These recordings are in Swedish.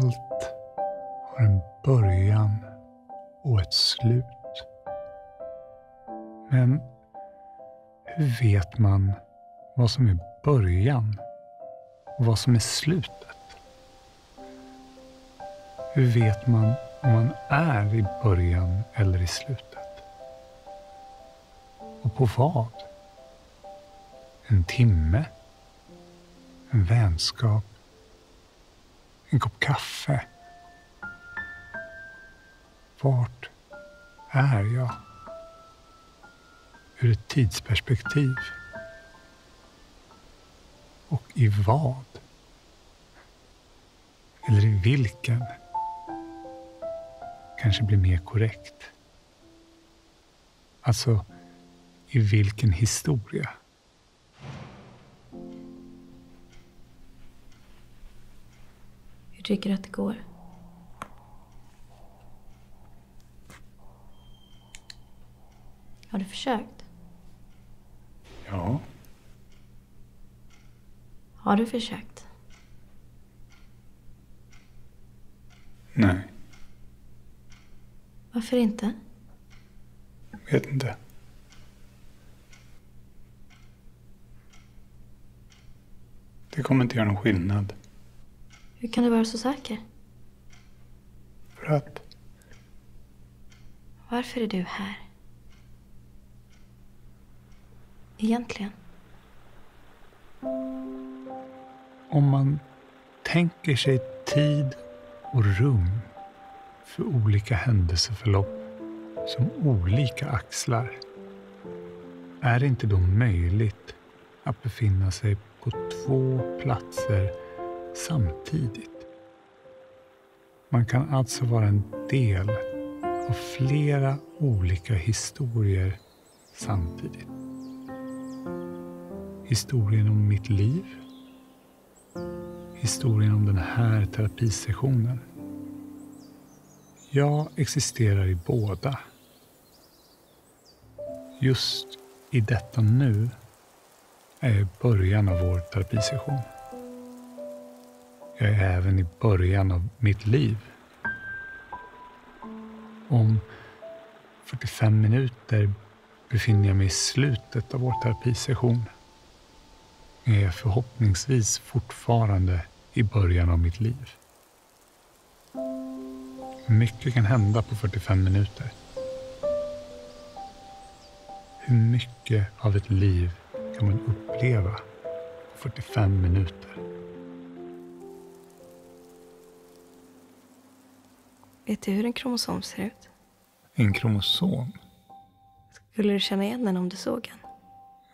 Allt har en början och ett slut. Men hur vet man vad som är början och vad som är slutet? Hur vet man om man är i början eller i slutet? Och på vad? En timme? En vänskap? En kopp kaffe? Vart är jag? Ur ett tidsperspektiv? Och i vad? Eller i vilken? Kanske blir mer korrekt. Alltså, i vilken historia? Hur tycker du att det går? Har du försökt? Ja, Har du försökt? nej, Varför inte? vet inte. Det kommer inte göra någon skillnad. Hur kan du vara så säker? För att Varför är du här? Egentligen. om man tänker sig tid och rum för olika händelseförlopp som olika axlar, är det inte då möjligt att befinna sig på två platser samtidigt? Man kan alltså vara en del av flera olika historier samtidigt. Historien om mitt liv, historien om den här terapisessionen. Jag existerar i båda. Just i detta nu är jag i början av vår terapisession. Jag är även i början av mitt liv. Om 45 minuter befinner jag mig i slutet av vår terapisession Jag är förhoppningsvis fortfarande i början av mitt liv. Mycket kan hända på 45 minuter. Hur mycket av ett liv kan man uppleva på 45 minuter? Vet du hur en kromosom ser ut? En kromosom? Skulle du känna igen den om du såg den?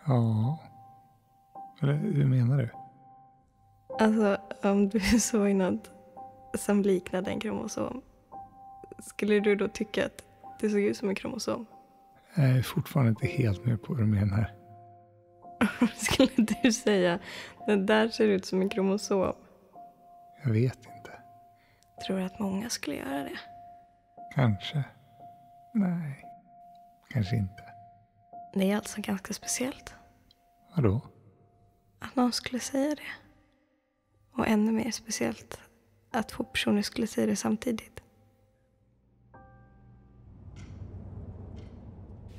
Ja. Eller hur menar du? Alltså, om du såg något som liknade en kromosom, skulle du då tycka att det såg ut som en kromosom? Jag är fortfarande inte helt med på vad du menar. Skulle du säga den där ser ut som en kromosom? Jag vet inte. Tror du att många skulle göra det? Kanske. Nej. Kanske inte. Det är alltså ganska speciellt Vadå? att någon skulle säga det. Och ännu mer speciellt att två personer skulle säga det samtidigt.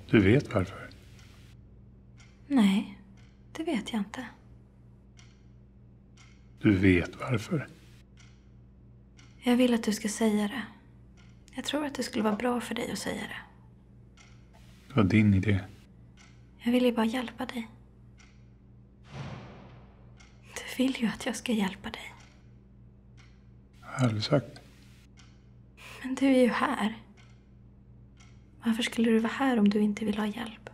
Du vet varför? Nej, det vet jag inte. Du vet varför. Jag vill att du ska säga det. Jag tror att det skulle vara bra för dig att säga det. Det var din idé. Jag vill ju bara hjälpa dig. Du vill ju att jag ska hjälpa dig. Jag har aldrig sagt. Men du är ju här. Varför skulle du vara här om du inte vill ha hjälp?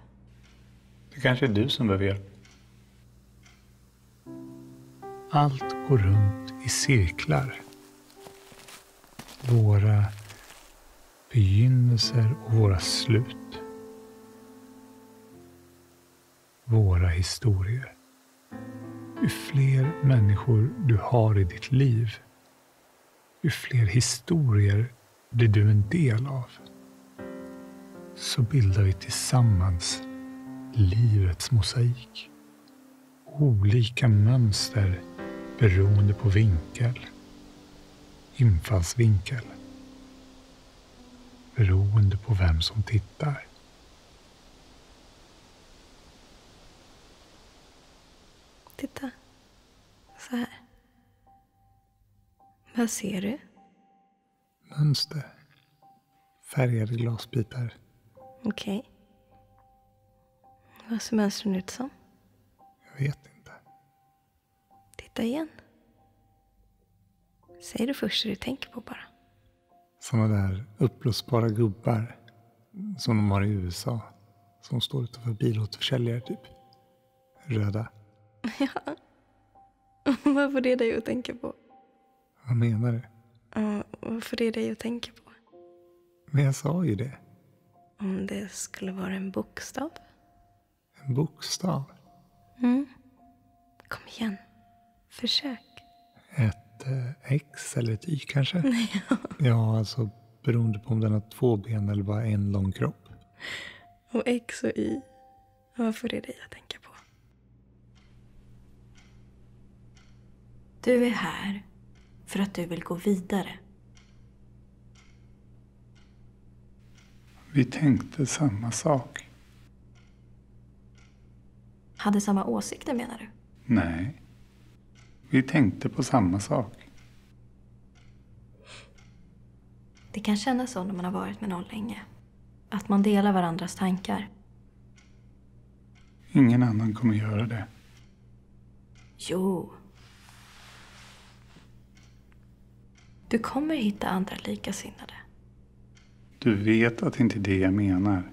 Det kanske är du som behöver hjälp. Allt går runt i cirklar. Våra begynnelser och våra slut. Våra historier. Ju fler människor du har i ditt liv, ju fler historier blir du en del av. Så bildar vi tillsammans livets mosaik. Olika mönster beroende på vinkel, infallsvinkel. beroende på vem som tittar. Titta. Så här. Vad ser du? Mönster. Färgade glasbitar. Okej. Vad ser mönstren ut som? Jag vet inte. Titta igen. Säg det första du tänker på bara. Sådana där uppblåsbara gubbar som de har i USA. Som står utanför bilåterförsäljare typ. Röda. Ja. Vad får det dig att tänka på? Vad menar du? Ja, vad får det dig att tänka på? Men jag sa ju det. Om det skulle vara en bokstav? En bokstav. Mm. Kom igen. Försök. Ett eh, X eller ett Y kanske? ja, alltså beroende på om den har två ben eller bara en lång kropp. Och X och Y. Vad får det dig att tänka på? Du är här för att du vill gå vidare. Vi tänkte samma sak. Hade samma åsikter menar du? Nej. Vi tänkte på samma sak. Det kan kännas så när man har varit med någon länge. Att man delar varandras tankar. Ingen annan kommer göra det. Jo. Du kommer hitta andra likasinnade. Du vet att det inte är det jag menar.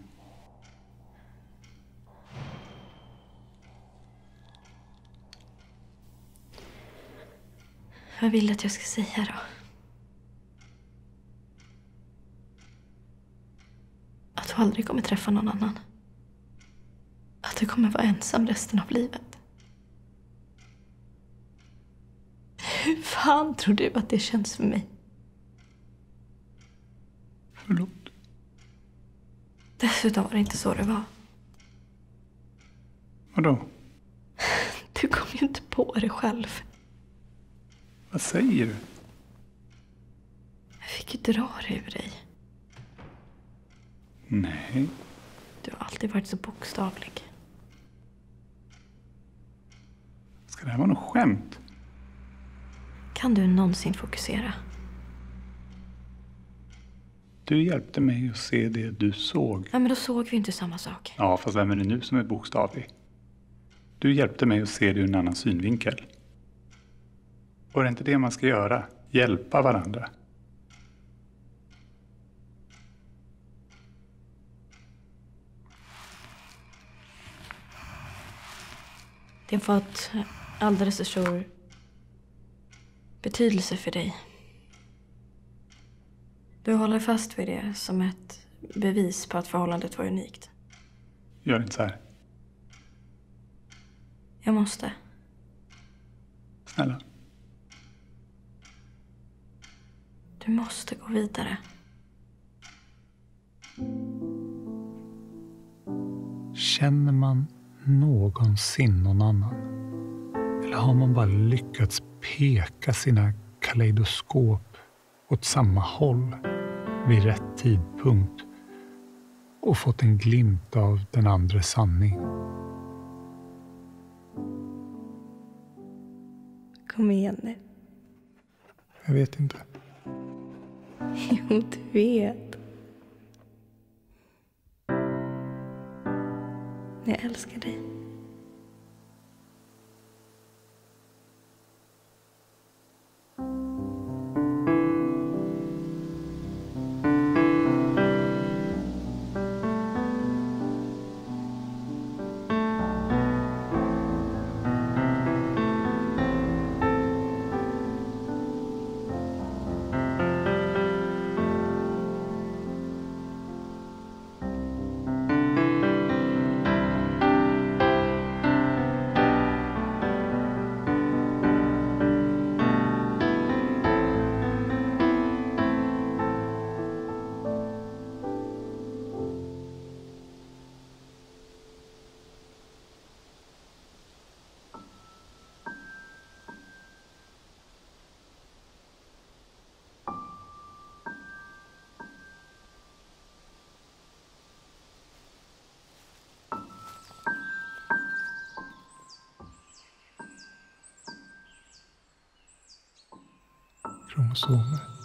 Vad vill du att jag ska säga då? Att du aldrig kommer träffa någon annan. Att du kommer vara ensam resten av livet. Hur fan tror du att det känns för mig? Förlåt. Dessutom var det inte så det var. Vadå? Du kom ju inte på det själv. Vad säger du? Jag fick ju dra det ur dig. Nej. Du har alltid varit så bokstavlig. Ska det här vara något skämt? Kan du någonsin fokusera? Du hjälpte mig att se det du såg. Ja, men då såg vi inte samma sak. Ja, fast vem är det nu som är bokstavlig? Du hjälpte mig att se det ur en annan synvinkel. Var det inte det man ska göra? Hjälpa varandra. Det har fått alldeles för stor betydelse för dig. Du håller fast vid det som ett bevis på att förhållandet var unikt. Gör inte så här. Jag måste. Snälla. Du måste gå vidare. Känner man någonsin någon annan? Eller har man bara lyckats peka sina kaleidoskop åt samma håll vid rätt tidpunkt och fått en glimt av den andres sanning? Kom igen nu. Jag vet inte. Jo, du vet. Jag älskar dig. 告诉我们。